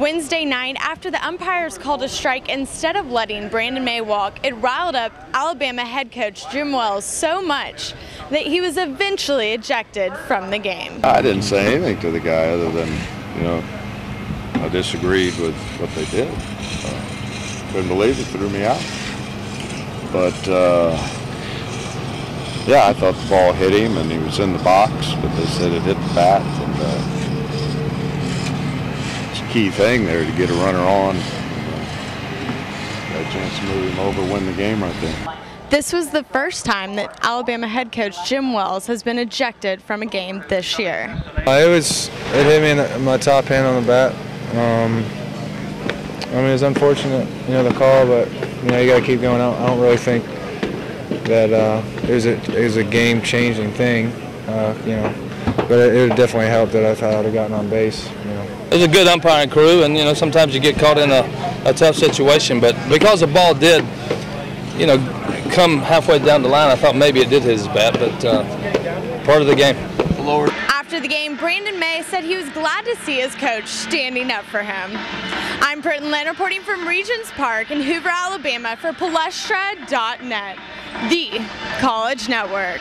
Wednesday night, after the umpires called a strike instead of letting Brandon May walk, it riled up Alabama head coach Jim Wells so much that he was eventually ejected from the game. I didn't say anything to the guy other than, you know, I disagreed with what they did. Uh, couldn't believe it, threw me out. But, uh, yeah, I thought the ball hit him and he was in the box, but they said it hit the bat. And, uh, key thing there to get a runner on. Got a chance to move him over, win the game right there. This was the first time that Alabama head coach Jim Wells has been ejected from a game this year. Uh, it was it hit me in the, my top hand on the bat. Um, I mean, it's unfortunate, you know, the call, but you know, you got to keep going. I don't, I don't really think that uh, it was a it was a game-changing thing, uh, you know. But it, it definitely help that I thought I'd have gotten on base, you know. It was a good umpiring crew, and you know sometimes you get caught in a, a tough situation. But because the ball did, you know, come halfway down the line, I thought maybe it did hit his bat, but uh, part of the game. After the game, Brandon May said he was glad to see his coach standing up for him. I'm Britton Lynn reporting from Regions Park in Hoover, Alabama for Palestra.net, the college network.